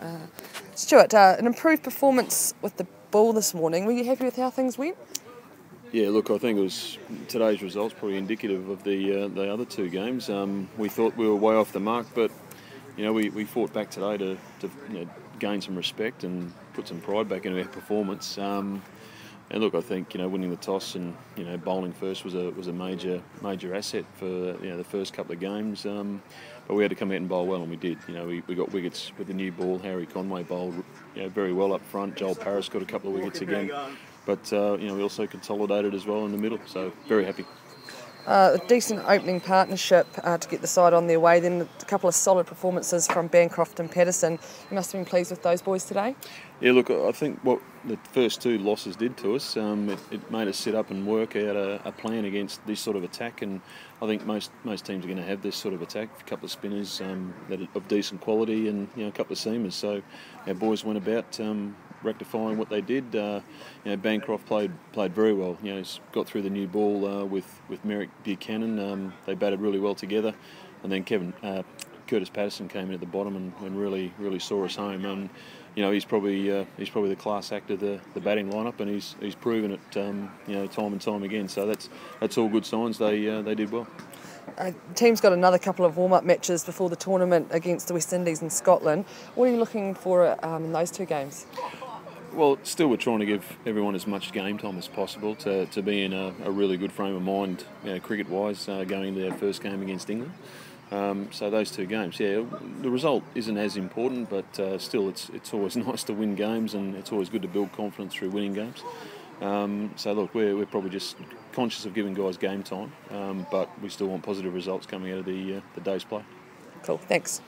Uh, Stuart, uh, an improved performance with the ball this morning. Were you happy with how things went? Yeah, look, I think it was today's results probably indicative of the uh, the other two games. Um, we thought we were way off the mark, but you know we, we fought back today to, to you know, gain some respect and put some pride back into our performance. Um, and look, I think you know winning the toss and you know bowling first was a was a major major asset for you know the first couple of games. Um, but we had to come out and bowl well, and we did. You know, we, we got wickets with the new ball. Harry Conway bowled you know, very well up front. Joel Paris got a couple of wickets again. But uh, you know, we also consolidated as well in the middle. So very happy. A decent opening partnership uh, to get the side on their way. Then a couple of solid performances from Bancroft and Patterson. You must have been pleased with those boys today. Yeah, look, I think what the first two losses did to us, um, it, it, made us sit up and work out a, a, plan against this sort of attack. And I think most most teams are going to have this sort of attack. A couple of spinners um, that of decent quality, and you know a couple of seamers. So our boys went about. Um, rectifying what they did. Uh, you know, Bancroft played played very well. You know, got through the new ball uh, with with Meyrick Buchanan. Um, they batted really well together, and then Kevin uh, Kurtis Patterson came in at the bottom and, and, really really saw us home. And you know, he's probably uh, he's probably the class act of the, the batting lineup, and he's he's proven it um, you know time and time again. So that's that's all good signs. They uh, they did well. Uh, team's got another couple of warm-up matches before the tournament against the West Indies and Scotland. What are you looking for um, in those two games? Well, still, we're trying to give everyone as much game time as possible to, to be in a, a really good frame of mind, you know, cricket wise, uh, going into their first game against England. Um, so those two games, yeah, the result isn't as important, but uh, still, it's it's always nice to win games, and it's always good to build confidence through winning games. Um, so look, we're, we're probably just conscious of giving guys game time, um, but we still want positive results coming out of the uh, the day's play. Cool, thanks.